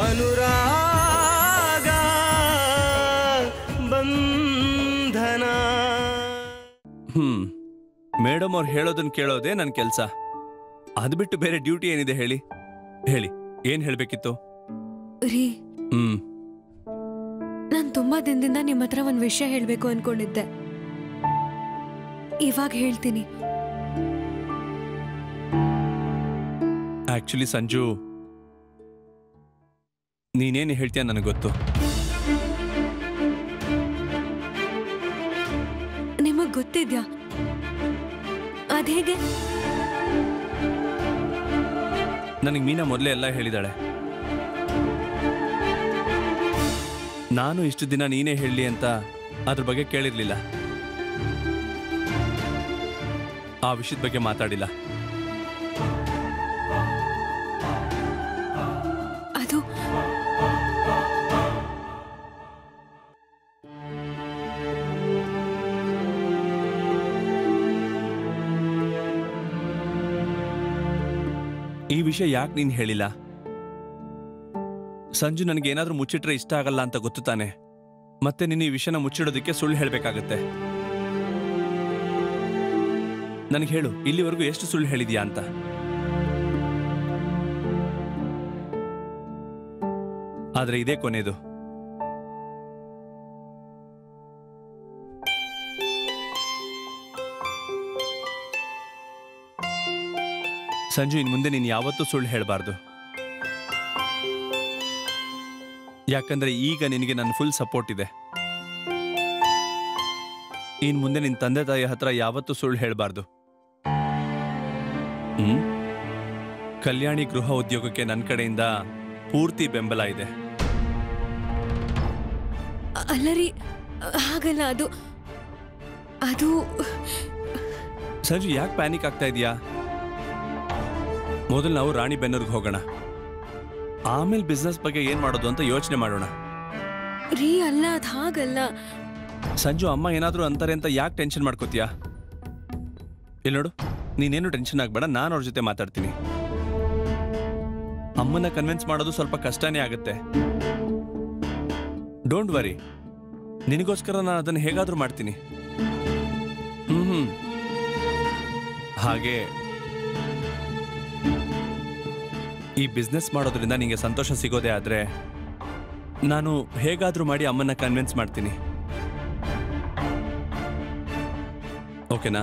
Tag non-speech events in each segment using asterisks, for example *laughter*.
ಅನುರಾಗ ಬಂಧನ. ಹ್ಮ್ ಮೇಡಮ್ ಅವ್ರು ಹೇಳೋದನ್ನ ಕೇಳೋದೇ ನನ್ನ ಕೆಲಸ. ಅದು ಬಿಟ್ಟು ಬೇರೆ ಡ್ಯೂಟಿ ಏನಿದೆ ಹೇಳಿ? ಹೇಳಿ ಏನ್ ಹೇಳ್ಬೇಕಿತ್ತು? ರೀ. ಹ್ಮ್. ನಾನು ತುಂಬಾ ದಿನದಿಂದ ನಿಮ್ಮ ಹತ್ರ ಒಂದು ವಿಷಯ ಹೇಳಬೇಕು ಅನ್ಕೊಂಡಿದ್ದೆ. ಇವಾಗ ಹೇಳ್ತೀನಿ. ಆಕ್ಚುಲಿ ಸಂಜು ನೀನೇನು ಹೇಳ್ತೀಯ ನನಗೆ ಗೊತ್ತು. ನಿಮಗ್ ಗೊತ್ತಿದ್ಯಾ? ಅದೇಗೆ ನನಗೆ ಮೀನಾ ಮೊದಲೇ ಎಲ್ಲ ಹೇಳಿದಾಳೆ. ನಾನು ಇಷ್ಟು ದಿನ ನೀನೇ ಹೇಳಿ ಅಂತ ಅದ್ರ ಬಗ್ಗೆ ಕೇಳಿರ್ಲಿಲ್ಲ. ಆ ವಿಷಯದ ಬಗ್ಗೆ ಮಾತಾಡಿಲ್ಲ. ಈ ವಿಷಯ ಯಾಕೆ ನೀನು ಹೇಳಿಲ್ಲ? ಸಂಜು ನನಗೆ ಏನಾದ್ರೂ ಮುಚ್ಚಿಟ್ರೆ ಇಷ್ಟ ಆಗಲ್ಲ ಅಂತ ಗೊತ್ತು ತಾನೆ. ಮತ್ತೆ ನೀನು ಈ ವಿಷಯನ ಮುಚ್ಚಿಡೋದಕ್ಕೆ ಸುಳ್ಳು ಹೇಳಬೇಕಾಗತ್ತೆ. ನನಗೆ ಹೇಳು, ಇಲ್ಲಿವರೆಗೂ ಎಷ್ಟು ಸುಳ್ಳು ಹೇಳಿದ್ಯಾ ಅಂತ? ಆದ್ರೆ ಇದೇ ಕೊನೆಯದು ಸಂಜು ಇನ್ ಮುಂದೆ ನೀನು ಯಾವತ್ತೂ ಸುಳ್ಳು ಹೇಳಬಾರ್ದು. ಯಾಕಂದ್ರೆ ಈಗ ನಿನಗೆ ನನ್ನ ಫುಲ್ ಸಪೋರ್ಟ್ ಇದೆ. ಇನ್ ಮುಂದೆ ನಿನ್ನ ತಂದೆ ತಾಯಿ ಹತ್ರ ಯಾವತ್ತೂ ಸುಳ್ಳು ಹೇಳಬಾರ್ದು. ಹ್ಮ್? ಕಲ್ಯಾಣಿ ಗೃಹ ಉದ್ಯೋಗಕ್ಕೆ ನನ್ನ ಕಡೆಯಿಂದ ಪೂರ್ತಿ ಬೆಂಬಲ ಇದೆ. ಅಲ್ಲರಿ ಹಾಗಲ್ಲ ಅದು ಅದು ಸಂಜು ಯಾಕೆ ಪ್ಯಾನಿಕ್ ಆಗ್ತಾ ಇದೆಯಾ? ಮೊದಲು ನಾವು ರಾಣಿ ಬೆನ್ನೂರ್ಗೆ ಹೋಗೋಣ. ಆಮೇಲೆ ಬಿಸ್ನೆಸ್ ಬಗ್ಗೆ ಏನ್ ಮಾಡೋದು ಅಂತ ಯೋಚನೆ ಮಾಡೋಣ. ರೀ ಅಲ್ಲ ಅದು ಹಾಗಲ್ಲ. ಸಂಜು ಅಮ್ಮ ಏನಾದರೂ ಅಂತಾರೆ ಅಂತ ಯಾಕೆ ಟೆನ್ಷನ್ ಮಾಡ್ಕೋತೀಯಾ? ಇಲ್ಲಿ ನೋಡು ನೀನೇನು ಟೆನ್ಷನ್ ಆಗ್ಬೇಡ ನಾನು ಅವ್ರ ಜೊತೆ ಮಾತಾಡ್ತೀನಿ. ಅಮ್ಮನ ಕನ್ವಿನ್ಸ್ ಮಾಡೋದು ಸ್ವಲ್ಪ ಕಷ್ಟನೇ ಆಗುತ್ತೆ. ಡೋಂಟ್ ವರಿ ನಿನಗೋಸ್ಕರ ನಾನು ಅದನ್ನು ಹೇಗಾದರೂ ಮಾಡ್ತೀನಿ. ಹ್ಮ್ ಹ್ಮ್. ಹಾಗೆ ಈ ಬಿಸ್ನೆಸ್ ಮಾಡೋದ್ರಿಂದ ನಿಮಗೆ ಸಂತೋಷ ಸಿಗೋದೇ ಆದರೆ ನಾನು ಹೇಗಾದರೂ ಮಾಡಿ ಅಮ್ಮನ್ನ ಕನ್ವಿನ್ಸ್ ಮಾಡ್ತೀನಿ. ಓಕೆನಾ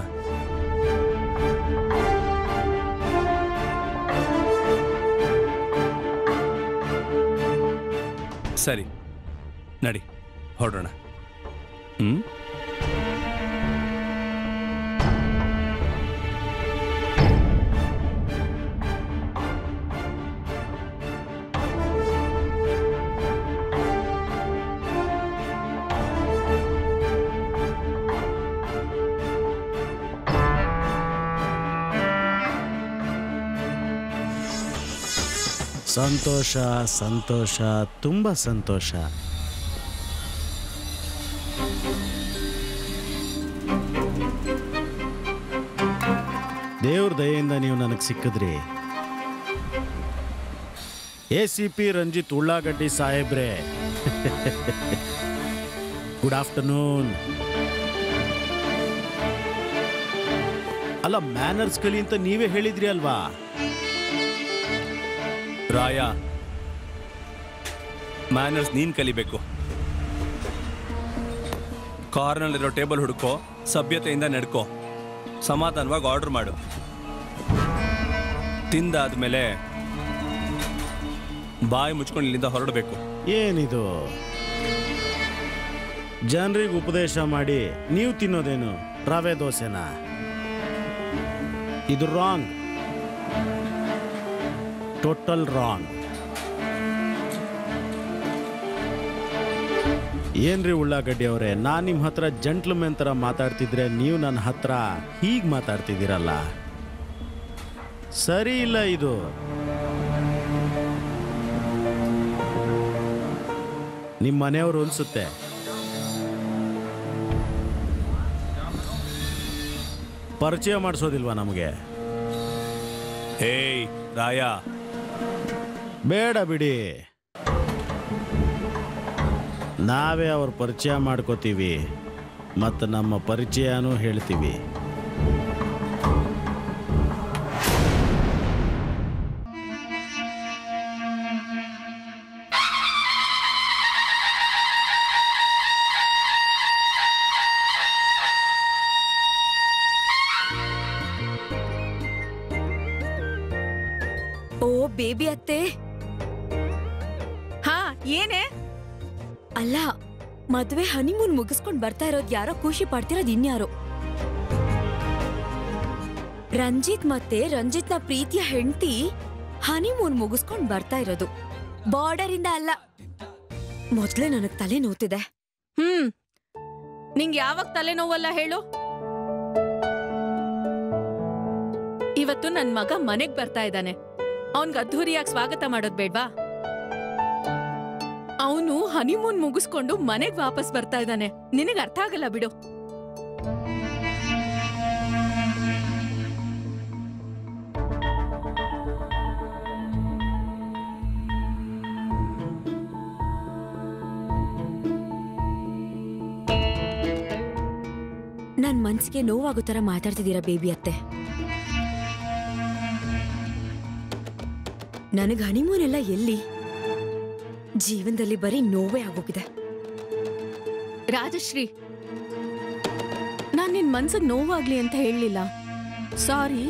ಸರಿ, ನಡಿ, ಹೊರಡೋಣ. ಹ್ಮ್? ಸಂತೋಷ ಸಂತೋಷ, ತುಂಬ ಸಂತೋಷ. ದೇವ್ರ ದಯೆಯಿಂದ ನೀವು ನನಗೆ ಸಿಕ್ಕಿದ್ರಿ. A C P Ranjith Ullagaddi ಸಾಹೇಬ್ರೆ. ಗುಡ್ ಆಫ್ಟರ್ನೂನ್ ಅಲ್ಲ ಮ್ಯಾನರ್ಸ್ ಕಲಿ ಅಂತ ನೀವೇ ಹೇಳಿದ್ರಿ ಅಲ್ವಾ? ರಾಯ ಮ್ಯಾನರ್ಸ್ ನೀನ್ ಕಲಿಬೇಕು. ಕಾರ್ನಲ್ಲಿರೋ ಟೇಬಲ್ ಹುಡುಕೋ, ಸಭ್ಯತೆಯಿಂದ ನಡ್ಕೋ. ಸಮಾಧಾನವಾಗಿ ಆರ್ಡರ್ ಮಾಡು. ತಿಂದಾದ್ಮೇಲೆ ಬಾಯಿ ಮುಚ್ಕೊಂಡು ಇಲ್ಲಿಂದ ಹೊರಡಬೇಕು. ಏನಿದು? ಜನರಿಗೆ ಉಪದೇಶ ಮಾಡಿ ನೀವು ತಿನ್ನೋದೇನು? ರವೆ ದೋಸೆನಾ? ಇದು ರಾಂಗ್ ಟೋಟಲ್ ರಾಂಗ್ ಏನ್ರಿ ಉಳ್ಳಾಗಡ್ಡಿ ಅವರೇ? ನಾನು ನಿಮ್ಮ ಹತ್ರ ಜಂಟ್ಲ್ಮೆನ್ ಥರ ಮಾತಾಡ್ತಿದ್ರೆ ನೀವು ನನ್ನ ಹತ್ರ ಹೀಗೆ ಮಾತಾಡ್ತಿದ್ದೀರಲ್ಲ? ಸರಿ ಇಲ್ಲ ಇದು. ನಿಮ್ಮ ಮನೆಯವರು ಅನ್ಸುತ್ತೆ. ಪರಿಚಯ ಮಾಡಿಸೋದಿಲ್ವಾ ನಮಗೆ? ಹೇ ರಾಯ ಬೇಡ ಬಿಡಿ. ನಾವೇ ಅವ್ರ ಪರಿಚಯ ಮಾಡ್ಕೋತೀವಿ. ಮತ್ತು ನಮ್ಮ ಪರಿಚಯನೂ ಹೇಳ್ತೀವಿ. ಓ ಬೇಬಿ ಅತ್ತೆ. ಏನೇ? ಅಲ್ಲ ಮದ್ವೆ ಹನಿಮೂನ್ ಮುಗಿಸ್ಕೊಂಡ್ ಬರ್ತಾ ಇರೋದ್ ಯಾರೋ ಖುಷಿ ಪಡ್ತಿರೋದ್ ಇನ್ಯಾರೋ? ರಂಜಿತ್ ಮತ್ತೆ ರಂಜಿತ್ನ ಪ್ರೀತಿಯ ಹೆಂಡತಿ ಹನಿಮೂನ್ ಮುಗಿಸ್ಕೊಂಡ್ ಬರ್ತಾ ಇರೋದು. ಬಾರ್ಡರ್ ಇಂದ ಅಲ್ಲ. ಮೊದ್ಲೇ ನನಗ್ ತಲೆ ನೋತಿದೆ ಹ್ಮ್. ನಿಂಗ್ ಯಾವಾಗ ತಲೆನೋವಲ್ಲ ಹೇಳು. ಇವತ್ತು ನನ್ ಮಗ ಮನೆಗ್ ಬರ್ತಾ ಇದ್ದಾನೆ. ಅವನ್ಗ್ ಅದ್ಧೂರಿಯಾಗಿ ಸ್ವಾಗತ ಮಾಡೋದ್ ಬೇಡ್ವಾ? ಅವನು ಹನಿಮೂನ್ ಮುಗಿಸ್ಕೊಂಡು ಮನೆಗ್ ವಾಪಸ್ ಬರ್ತಾ ಇದ್ದಾನೆ. ನಿನಗ್ ಅರ್ಥ ಆಗಲ್ಲ ಬಿಡು. ನನ್ ಮನ್ಸಿಗೆ ನೋವಾಗೋ ತರ ಮಾತಾಡ್ತಿದ್ದೀರಾ ಬೇಬಿ ಅತ್ತೆ? ನನಗ್ ಹನಿಮೂನ್ ಎಲ್ಲ ಎಲ್ಲಿ? ಜೀವನದಲ್ಲಿ ಬರೀ ನೋವೇ ಆಗೋಗಿದೆ. ರಾಜಶ್ರೀ ನಾನು ನಿನ್ ಮನ್ಸಿಗ್ ನೋವಾಗ್ಲಿ ಅಂತ ಹೇಳಲಿಲ್ಲ. ಸಾರಿ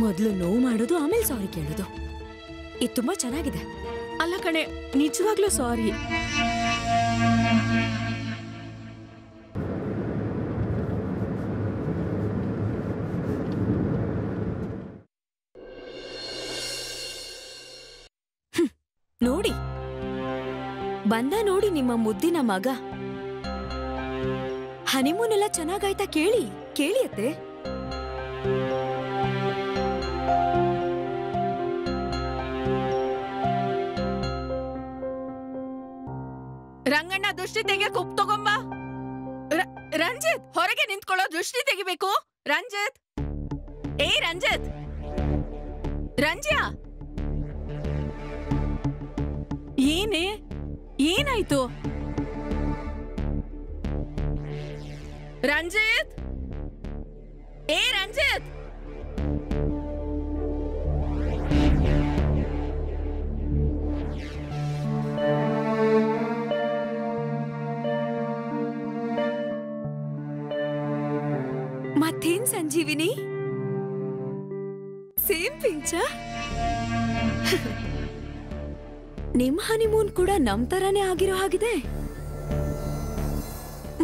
ಮೊದ್ಲು ನೋವು ಮಾಡೋದು ಆಮೇಲೆ ಸಾರಿ ಕೇಳೋದು. ಇದು ತುಂಬಾ ಚೆನ್ನಾಗಿದೆ. ಅಲ್ಲ ಕಣೆ ನಿಜವಾಗ್ಲೂ ಸಾರಿ ನೋಡಿ. ಬಂದ ನೋಡಿ ನಿಮ್ಮ ಮುದ್ದಿನ ಮಗ. ಹನಿಮೂನ್ ಎಲ್ಲ ಚೆನ್ನಾಗಾಯ್ತಾ ಕೇಳಿ ಕೇಳಿ ಅತ್ತೆ. ರಂಗಣ್ಣ ದೃಷ್ಟಿ ತೆಗೆ, ಕುಪ್ ತಗೊಂಬ. ರಂಜಿತ್, ಹೊರಗೆ ನಿಂತ್ಕೊಳ್ಳೋ ದೃಷ್ಟಿ ತೆಗಿಬೇಕು. ರಂಜಿತ್. ಏ ರಂಜಿತ್. ರಂಜ್ಯಾ. ಏನೇ? ಏನಾಯ್ತು? ರಂಜಿತ್? ಏ ರಂಜಿತ್? ಮತ್ತೇನ್ ಸಂಜೀವಿನಿ? ಸೇಮ್ ಪಿಂಚ? ನಿಮ್ ಹನಿಮೂನ್ ಕೂಡ ನಮ್ ತರಾನೇ ಆಗಿರೋ ಹಾಗಿದೆ.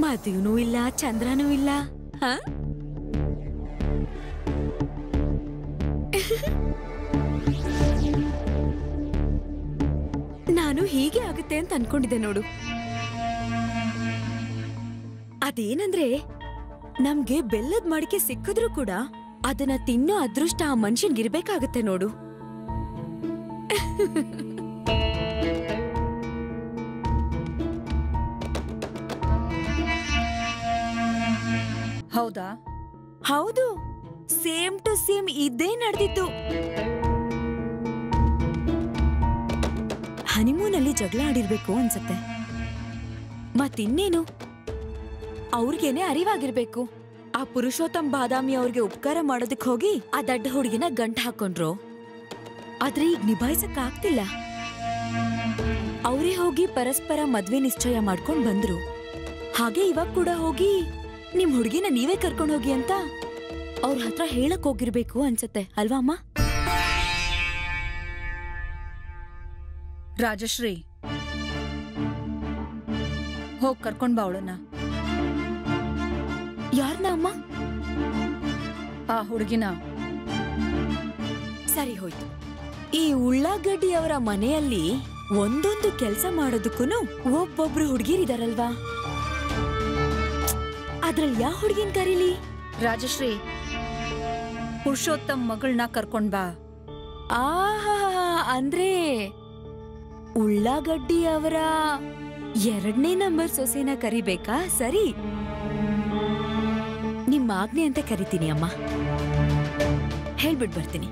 ಮದುವೂ ಇಲ್ಲ, ಚಂದ್ರನೂ ಇಲ್ಲ, ಹ? ನಾನು ಹೀಗೆ ಆಗುತ್ತೆ ಅಂತ ಅನ್ಕೊಂಡಿದ್ದೆ ನೋಡು. ಅದೇನಂದ್ರೆ, ನಮ್ಗೆ ಬೆಲ್ಲದ ಮಡಿಕೆ ಸಿಕ್ಕಿದ್ರೂ ಕೂಡ ಅದನ್ನ ತಿನ್ನೋ ಅದೃಷ್ಟ ಆ ಮನುಷ್ಯನ್ಗಿರ್ಬೇಕಾಗತ್ತೆ ನೋಡು. *laughs* ಹೌದಾ? ಹೌದು. ಸೇಮ್ ಟು ಸೇಮ್ ಇದೇ ನಡೆದಿತ್ತು ಹನಿಮೂನಲ್ಲಿ ಜಗಳ ಆಡಿರ್ಬೇಕು ಅನ್ಸತ್ತೆ. ಮತ್ತಿನ್ನೇನು? ಅವ್ರಿಗೇನೆ ಅರಿವಾಗಿರ್ಬೇಕು. ಆ ಪುರುಷೋತ್ತಮ್ ಬಾದಾಮಿ ಅವ್ರಿಗೆ ಉಪಕಾರ ಮಾಡೋದಕ್ಕೆ ಹೋಗಿ ಆ ದಡ್ಡ ಹುಡುಗಿನ ಗಂಟು ಹಾಕೊಂಡ್ರು. ಆದ್ರೆ ಈಗ ನಿಭಾಯಿಸಕ್ ಆಗ್ತಿಲ್ಲ. ಅವರೇ ಹೋಗಿ ಪರಸ್ಪರ ಮದ್ವೆ ನಿಶ್ಚಯ ಮಾಡ್ಕೊಂಡ್ ಬಂದ್ರು. ಹಾಗೆ ಇವಾಗ ಕೂಡ ಹೋಗಿ ನಿಮ್ ಹುಡುಗಿನ ನೀವೇ ಕರ್ಕೊಂಡು ಹೋಗಿ ಅಂತ ಅವ್ರ ಹತ್ರ ಹೇಳಕ್ ಹೋಗಿರ್ಬೇಕು ಅನ್ಸತ್ತೆ ಅಲ್ವಾ ಅಮ್ಮ? ರಾಜಶ್ರೀ ಹೋಗ್ ಕರ್ಕೊಂಡ್ ಬಾ ಅವಳನ್ನ. ಯಾರ್ನ ಅಮ್ಮ? ಆ ಹುಡುಗಿನ. ಸರಿ ಹೋಯ್ತು. ಈ ಉಳ್ಳಾಗಡ್ಡಿ ಅವರ ಮನೆಯಲ್ಲಿ ಒಂದೊಂದು ಕೆಲಸ ಮಾಡೋದಕ್ಕೂ ಒಬ್ಬೊಬ್ರು ಹುಡುಗಿರಿದಾರಲ್ವಾ? ಅದ್ರಲ್ಲಿ ಯಾವ ಹುಡುಗಿನ ಕರೀಲಿ? ರಾಜಶ್ರೀ ಪುರುಷೋತ್ತಮ್ ಮಗಳನ್ನ ಕರ್ಕೊಂಡ್ ಬಾ. ಆಹಾ ಅಂದ್ರೆ ಉಳ್ಳಾಗಡ್ಡಿ ಅವರ ಎರಡನೇ ನಂಬರ್ ಸೊಸೆನ ಕರಿಬೇಕಾ? ಸರಿ. ನಿಮ್ಮ ಆಜ್ಞೆ ಅಂತ ಕರಿತೀನಿ ಅಮ್ಮ. ಹೇಳ್ಬಿಟ್ ಬರ್ತೀನಿ.